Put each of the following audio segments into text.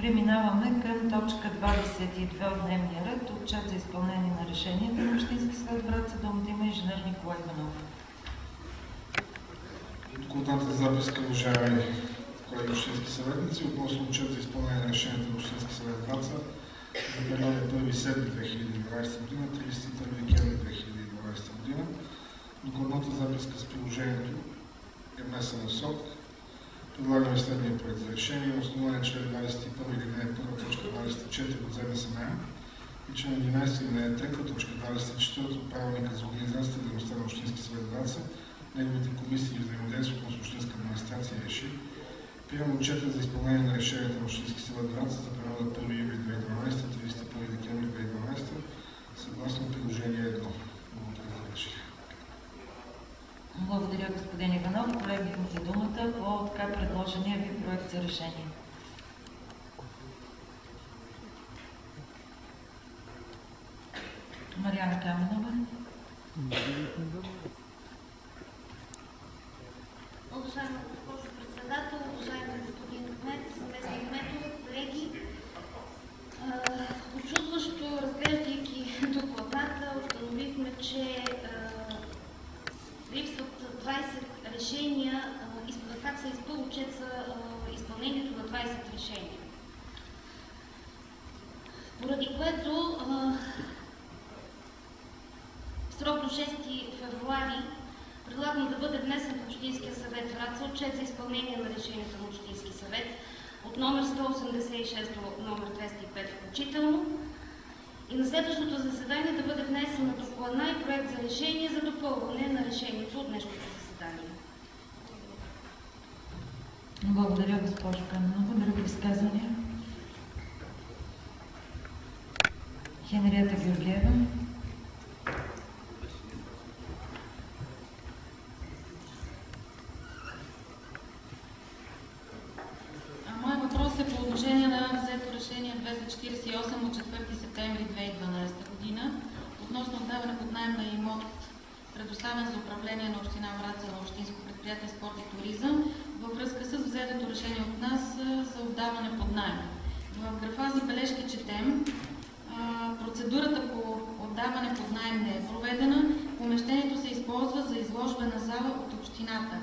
Преминаваме към точка 22 от дневния ред. Отчет за изпълнение на решението на Общински съвет Враца. Думата има инженер Николай Иванов. Докладната записка, уважаеми колеги общински съветници, относно отчет за изпълнение на решението на Общински съвет Враца за периода 1.7.2020 година, 31 декември 2012 година. Докладната записка с приложението е внесена в СОК. Предлагаме следния проект за решение основание член 21 или не 1, точка 24 от ЗМСМА и член 11 или не 3, точка 24 от правилника за организацията и дейността на Общински съвет Враца, неговите комисии и взаимодействието с Общинска администрация реши Приема отчета за изпълнение на решението на Общински съвет Враца за периода 1 юли 2012 31 декември 2012 съгласно приложение 1. Благодаря господин Иванов. Колеги, имате думата по така предложения ви проект за решение. Мариана Каменова. Уважаема госпожо председател, уважаеми господин кмет, заместник кметове, колеги, а, очудващо разглеждайки докладната, установихме, че а, липсват 20 решения, а, изп- как се изпълни отчет за а, изпълнението на 20 решения. Поради което а, в срок до 6 февруари Предлагам да бъде внесен в Общинския съвет Враца отчет за изпълнение на решението на Общински съвет от номер 186 до номер 205 включително. И на следващото заседание да бъде внесена докладна и проект за решение за допълване на решението от днешното заседание. Благодаря, госпожо Каменова. Други изказвания? Хенриета Георгиева. А Моят въпрос е по отношение на взето решение 248 от 4 септември 2012 година относно отдаване под найем на имот, предоставен за управление на Община Враца на Общинско предприятие спорт и туризъм, във връзка с взетото решение от нас а, за отдаване под найем. В графа забележки четем, а, процедурата по отдаване под найем не е проведена, помещението се използва за изложбена зала от общината.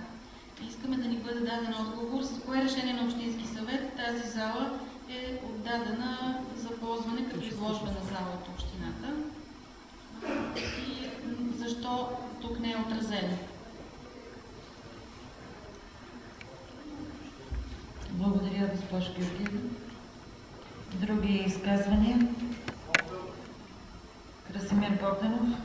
Искаме да ни бъде даден отговор с кое решение на Общински съвет тази зала е отдадена за ползване като изложбена зала от общината и защо тук не е отразено. Благодаря, госпожо Георгиева. Други изказвания? Красимир Богданов.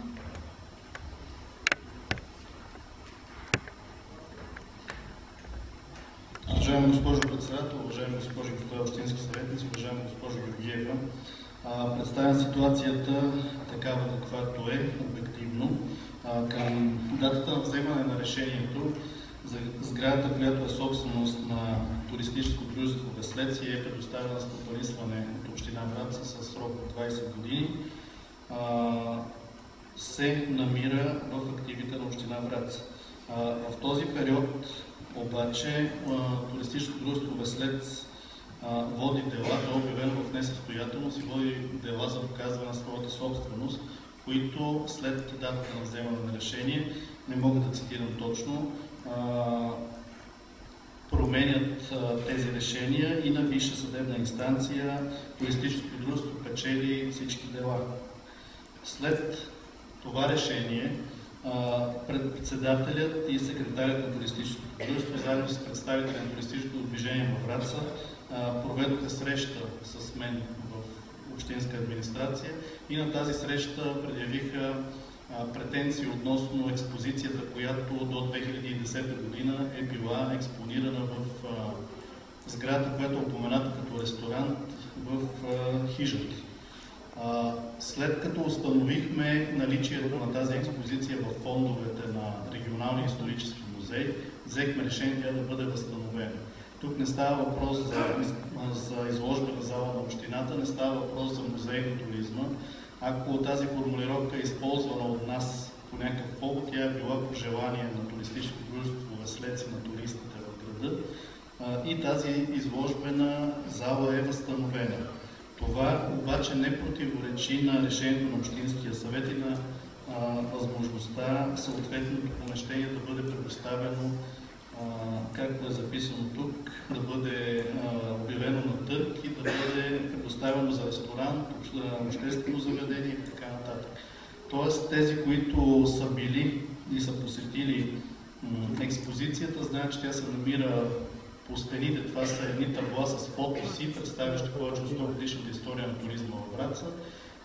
Уважаема госпожо председател, уважаеми госпожи господа общински съветници, уважаема госпожо Георгиева, представям ситуацията такава каквато е, обективно. Към датата на вземане на решението за сградата, която е собственост на туристическо дружество Веслец и е предоставена стопанисване от община Враца с срок от 20 години, се намира в активите на община Враца. В този период обаче а, туристическо дружество Веслец води дела, е обявено в несъстоятелност и води дела за доказване на своята собственост, които след датата на вземане на решение, не мога да цитирам точно, променят тези решения и на висша съдебна инстанция туристическо дружество печели всички дела. След това решение председателят и секретарят на туристическото дружество, заедно с представители на туристическото движение във Враца, проведоха среща с мен в общинска администрация и на тази среща предявиха претенции относно експозицията, която до 2010 година е била експонирана в а, сградата, която е упомената като ресторант в хижата. След като установихме наличието на тази експозиция в фондовете на Регионалния исторически музей, взехме решение тя да бъде възстановена. Тук не става въпрос за, за изложбена зала на общината, не става въпрос за музей на туризма. Ако тази формулировка е използвана от нас по някакъв повод, тя е била по желание на туристическо дружество Веслеци на туристите в града. и тази изложбена зала е възстановена. Това обаче не противоречи на решението на Общинския съвет и на а, възможността съответното помещение да бъде предоставено, а, както е записано тук, да бъде а, обявено на търг и да бъде предоставено за ресторант, обществено заведение и така нататък. Тоест тези, които са били и са посетили експозицията, знаят, че тя се намира по стените. Това са едни табла с фотоси, представящи повече от 100 годишната история на туризма в Враца.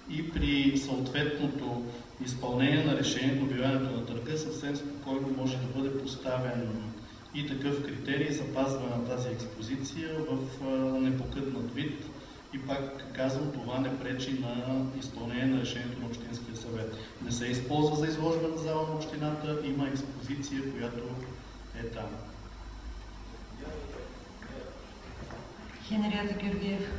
И при съответното изпълнение на решението, обявяването на търга, съвсем спокойно може да бъде поставен и такъв критерий, запазване на тази експозиция в непокътнат вид. И пак казвам, това не пречи на изпълнение на решението на Общинския съвет. Не се използва за изложбена зала на общината, има експозиция, която е там. Хенриета Георгиев.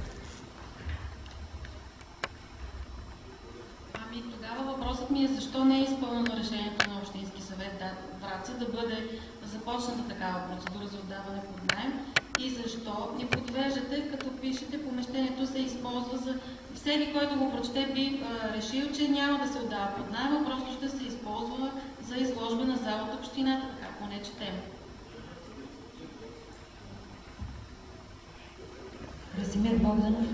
Ами тогава въпросът ми е защо не е изпълнено решението на Общински съвет Враца да бъде започната такава процедура за отдаване под найем и защо ни подвеждате, като пишете помещението се използва за... Всеки, който го прочете, би а, решил, че няма да се отдава под найем, просто ще се използва за изложба на залата общината, така поне четем. Красимир Богданов.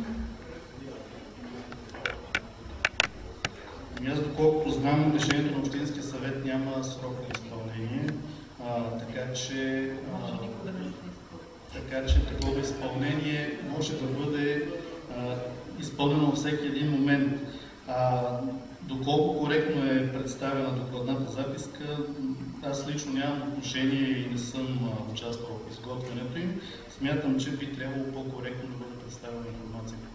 Ами аз доколкото знам, решението на Общинския съвет няма срок на изпълнение, а, така че а, така че такова изпълнение може да бъде а, изпълнено във всеки един момент. А, доколко коректно е представена докладната записка, аз лично нямам отношение и не съм участвал в изготвянето им. Смятам, че би трябвало по-коректно да бъде представена информацията.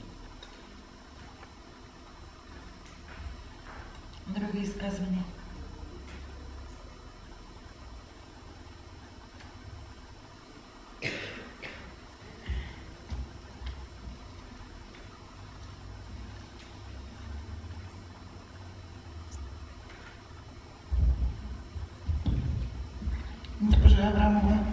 Други изказвания? Госпожа Аврамова.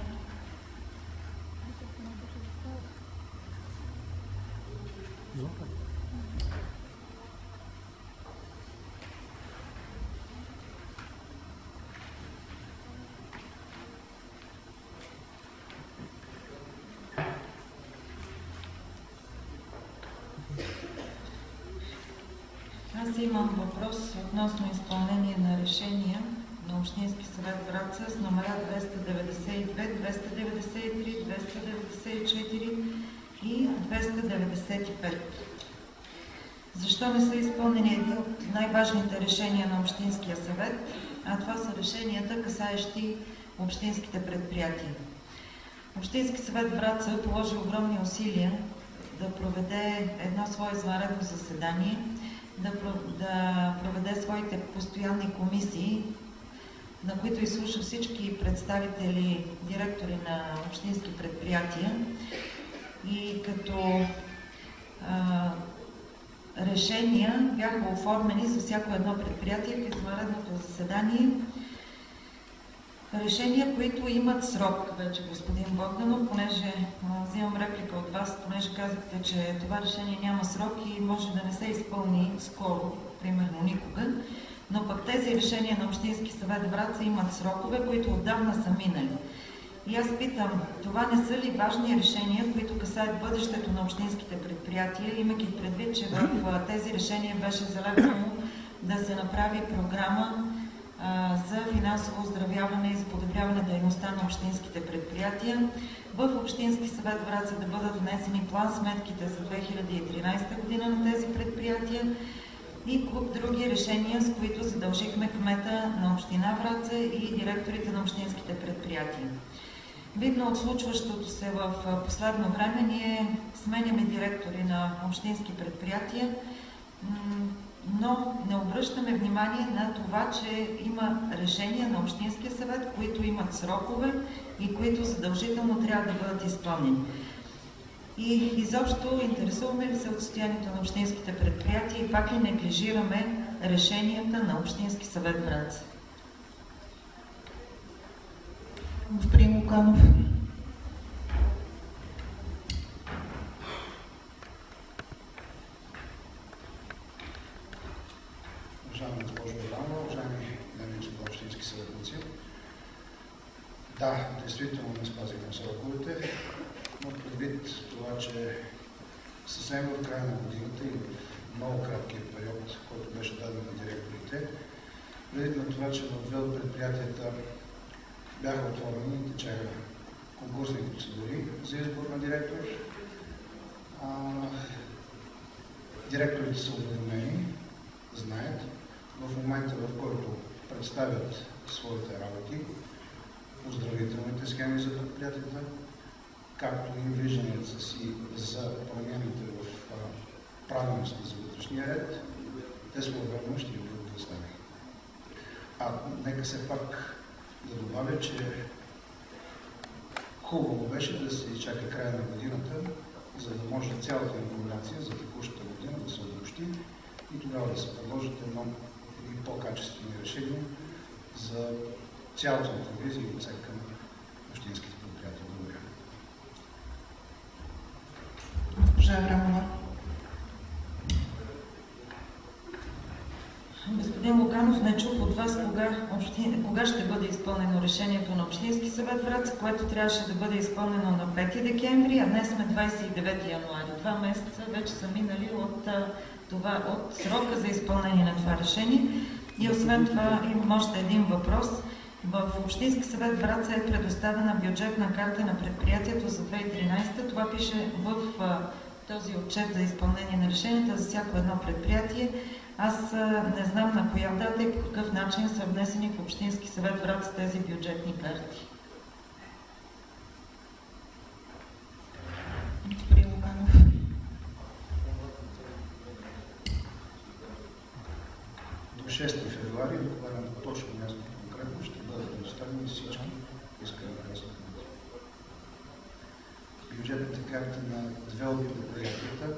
Аз имам въпрос относно изпълнение на решения на Общински съвет Враца с номера 292, 293, 294 и 295. Защо не са изпълнени едни от най-важните решения на Общинския съвет, а това са решенията, касаещи общинските предприятия? Общински съвет Враца положи огромни усилия да проведе едно свое извънредно заседание, да, да проведе своите постоянни комисии, на които изслуша всички представители, директори на общински предприятия и като а, решения бяха оформени за всяко едно предприятие в извънредното заседание. Решения, които имат срок, вече господин Богданов, понеже взимам реплика от вас, понеже казахте, че това решение няма срок и може да не се изпълни скоро, примерно никога. Но пък тези решения на Общински съвет Враца имат срокове, които отдавна са минали. И аз питам, това не са ли важни решения, които касаят бъдещето на общинските предприятия, имайки предвид, че в тези решения беше залегнало да се направи програма за финансово оздравяване и за подобряване дейността на общинските предприятия. В Общински съвет Враца да бъдат внесени план сметките за 2013 година на тези предприятия и куп други решения, с които задължихме кмета на община Враца и директорите на общинските предприятия. Видно от случващото се в последно време, ние сменяме директори на общински предприятия, но не обръщаме внимание на това, че има решения на Общинския съвет, които имат срокове и които задължително трябва да бъдат изпълнени. И изобщо интересуваме ли се от състоянието на общинските предприятия и пак ли неглижираме решенията на Общински съвет Враца? Господин Луканов. Уважаема госпожо Иванова, уважаеми дами и господа общински съветници. Да, действително не спазихме сроковете, но предвид това, че съвсем в края на годината и в много краткия период, който беше даден на директорите, предвид на това, че в две от предприятията бяха отворени и течаха конкурсни процедури за избор на директор, а, директорите са уведомени, знаят, в момента в който представят своите работи, оздравителните схеми за предприятията, както и вижданията си за промените в правилността за вътрешния ред, те своевременно ще ги бъдат представени. А нека се пак да добавя, че хубаво беше да се изчака края на годината, за да може цялата информация за текущата година да се обобщи и тогава да се предложат едно и по-качествени решения за цялата визия и оценка на общинските предприятия. Благодаря. Госпожа Аврамова. Господин Луканов, не чух от вас кога, общин... кога ще бъде изпълнено решението на Общински съвет Враца, което трябваше да бъде изпълнено на 5 декември, а днес сме 29 януари. Два месеца вече са минали от, това, от срока за изпълнение на това решение. И освен това имам още един въпрос. В Общински съвет Враца е предоставена бюджетна карта на предприятието за 2013. Това пише в този отчет за изпълнение на решенията за всяко едно предприятие. Аз не знам на коя дата и по какъв начин са внесени в Общински съвет Враца тези бюджетни карти. Господин Луканов. До 6 февруари, договарям точно място конкретно, ще бъдат предоставени всички искани разходи. Бюджетните карти на две от предприятията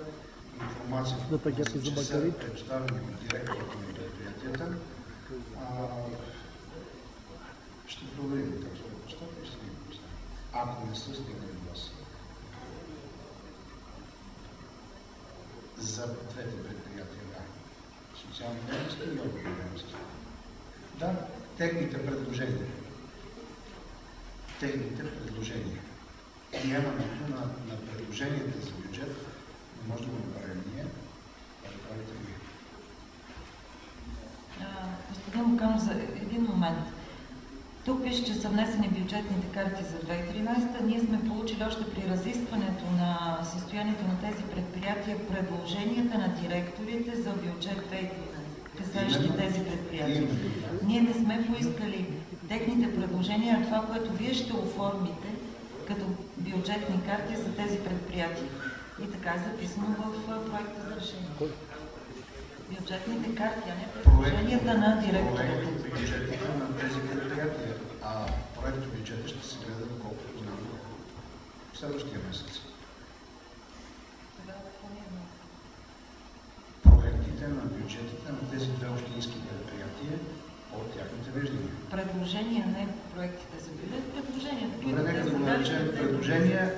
информация, че са предоставени от директорите на предприятията. Ще проверим тези нещата и ще ги поставим. Ако не са стигнали вас. За двете предприятия, да. Социални дейности и областни дейности. Да, техните предложения. Техните предложения. Приемането на, на предложенията за бюджет не може да го направим ние, а да правите вие. Луканов, за един момент. Тук пише, че са внесени бюджетните карти за 2013. Ние сме получили още при разискването на състоянието на тези предприятия предложенията на директорите за бюджет 2013, касаещи тези предприятия. Ние не сме поискали техните предложения, а това, което вие ще оформите като бюджетни карти за тези предприятия. И така е записано в проекта за решение. Бюджетните карти, а не предложенията на директорите. Бюджетите на тези предприятия, а проект бюджета ще се гледа, доколкото знам, в следващия месец. Проектите на бюджетите на тези две общински предприятия от тяхните виждания. Предложения, не проектите за бюджет, предложения. Добре, нека да го наречем предложения,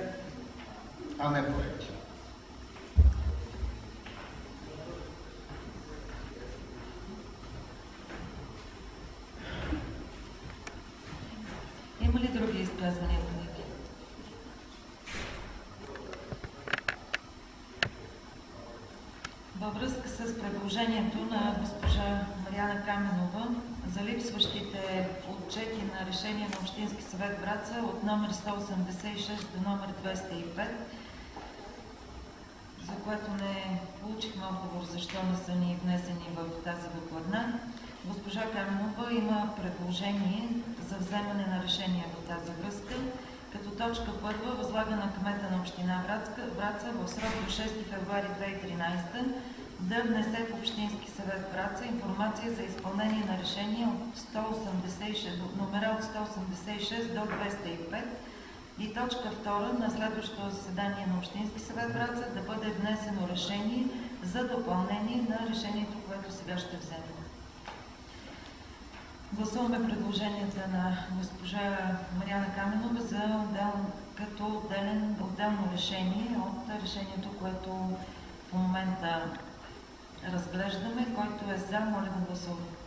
а не проекти. Има ли други изказвания, колеги? Във връзка с предложението на госпожа Марияна Каменова за липсващите отчети на решение на Общински съвет Враца от номер 186 до номер 205, за което не получихме отговор защо не са ни внесени в тази докладна. Госпожа Каменова има предложение за вземане на решение в тази връзка, като точка първа възлага на кмета на община Враца в срок до 6 февруари 2013 да внесе в Общински съвет Враца информация за изпълнение на решения от 186, от номера от 186 до 205 и точка втора на следващото заседание на Общински съвет Враца да бъде внесено решение за допълнение на решението, което сега ще вземем. Гласуваме предложенията на госпожа Марияна Каменова за отдел, като отделен, отделно решение от решението, което в момента разглеждаме. Който е за, моля да гласува.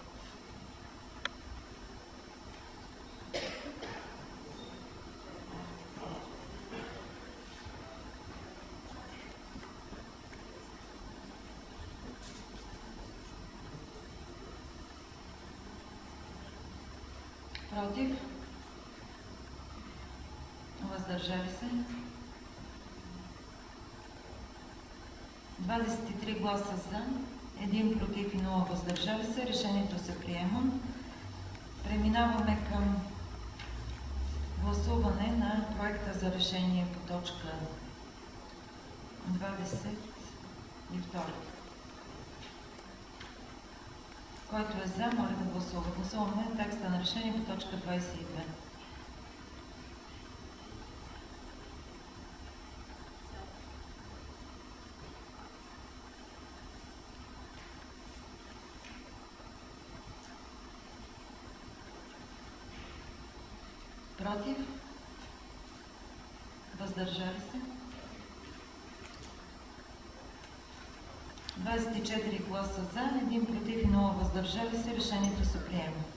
Против? Въздържали се? 23 гласа за, 1 против и 0 въздържали се. Решението се приема. Преминаваме към гласуване на проекта за решение по точка 22. Който е за, моля да гласува. Гласуваме текста на решение по точка 22. Против? Въздържали се? 24 гласа за, 1 против и 0 въздържали се. Решението се приема.